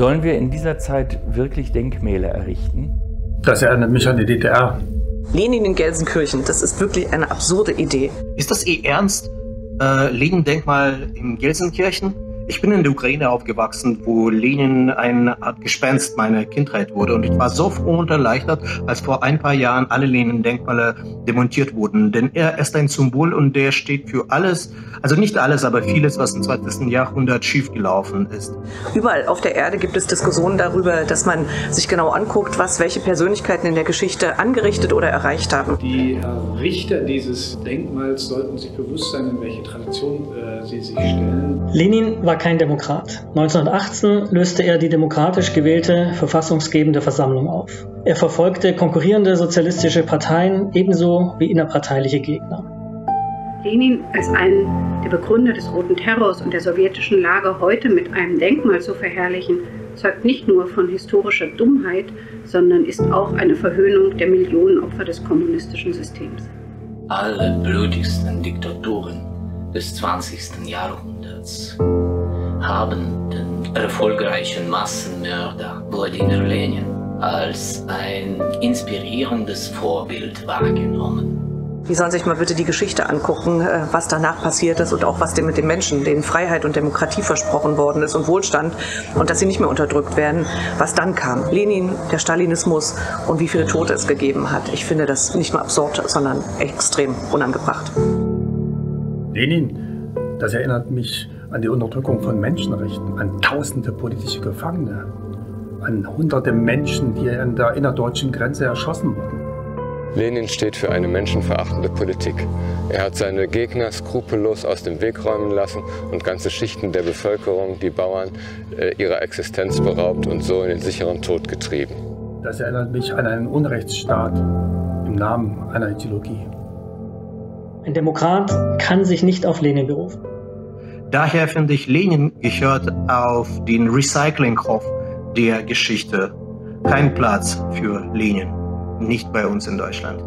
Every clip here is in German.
Sollen wir in dieser Zeit wirklich Denkmäler errichten? Das erinnert mich an die DDR. Lenin in Gelsenkirchen, das ist wirklich eine absurde Idee. Ist das eh ernst? Äh, Lenin-Denkmal in Gelsenkirchen? Ich bin in der Ukraine aufgewachsen, wo Lenin eine Art Gespenst meiner Kindheit wurde. Und ich war so froh und erleichtert, als vor ein paar Jahren alle Lenin-Denkmale demontiert wurden. Denn er ist ein Symbol und der steht für alles, also nicht alles, aber vieles, was im 20. Jahrhundert schiefgelaufen ist. Überall auf der Erde gibt es Diskussionen darüber, dass man sich genau anguckt, was welche Persönlichkeiten in der Geschichte angerichtet oder erreicht haben. Die Richter dieses Denkmals sollten sich bewusst sein, in welche Tradition äh, sie sich stellen. Lenin war kein Demokrat. 1918 löste er die demokratisch gewählte verfassungsgebende Versammlung auf. Er verfolgte konkurrierende sozialistische Parteien ebenso wie innerparteiliche Gegner. Lenin als einen der Begründer des Roten Terrors und der sowjetischen Lage heute mit einem Denkmal zu verherrlichen, zeugt nicht nur von historischer Dummheit, sondern ist auch eine Verhöhnung der Millionen Opfer des kommunistischen Systems. Alle blutigsten Diktaturen des 20. Jahrhunderts haben den erfolgreichen Massenmörder Wladimir Lenin als ein inspirierendes Vorbild wahrgenommen. Die sollen sich mal bitte die Geschichte angucken, äh, was danach passiert ist und auch was mit den Menschen, denen Freiheit und Demokratie versprochen worden ist und Wohlstand und dass sie nicht mehr unterdrückt werden, was dann kam. Lenin, der Stalinismus und wie viele Tote es gegeben hat. Ich finde das nicht nur absurd, sondern extrem unangebracht. Lenin, das erinnert mich an die Unterdrückung von Menschenrechten, an tausende politische Gefangene, an hunderte Menschen, die an der innerdeutschen Grenze erschossen wurden. Lenin steht für eine menschenverachtende Politik. Er hat seine Gegner skrupellos aus dem Weg räumen lassen und ganze Schichten der Bevölkerung, die Bauern, äh, ihrer Existenz beraubt und so in den sicheren Tod getrieben. Das erinnert mich an einen Unrechtsstaat im Namen einer Ideologie. Ein Demokrat kann sich nicht auf Lenin berufen. Daher finde ich, Lenin gehört auf den Recyclinghof der Geschichte. Kein Platz für Lenin, nicht bei uns in Deutschland.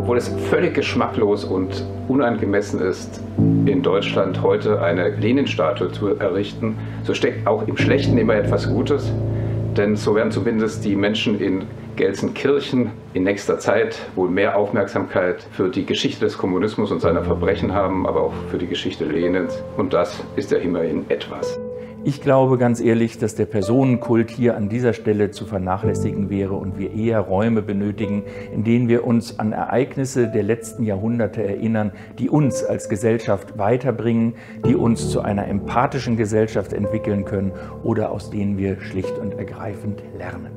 Obwohl es völlig geschmacklos und unangemessen ist, in Deutschland heute eine Lenin-Statue zu errichten, so steckt auch im Schlechten immer etwas Gutes. Denn so werden zumindest die Menschen in Gelsenkirchen in nächster Zeit wohl mehr Aufmerksamkeit für die Geschichte des Kommunismus und seiner Verbrechen haben, aber auch für die Geschichte Lenins. Und das ist ja immerhin etwas. Ich glaube ganz ehrlich, dass der Personenkult hier an dieser Stelle zu vernachlässigen wäre und wir eher Räume benötigen, in denen wir uns an Ereignisse der letzten Jahrhunderte erinnern, die uns als Gesellschaft weiterbringen, die uns zu einer empathischen Gesellschaft entwickeln können oder aus denen wir schlicht und ergreifend lernen.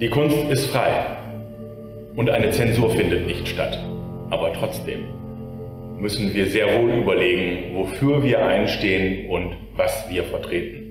Die Kunst ist frei und eine Zensur findet nicht statt. Aber trotzdem müssen wir sehr wohl überlegen, wofür wir einstehen und was wir vertreten.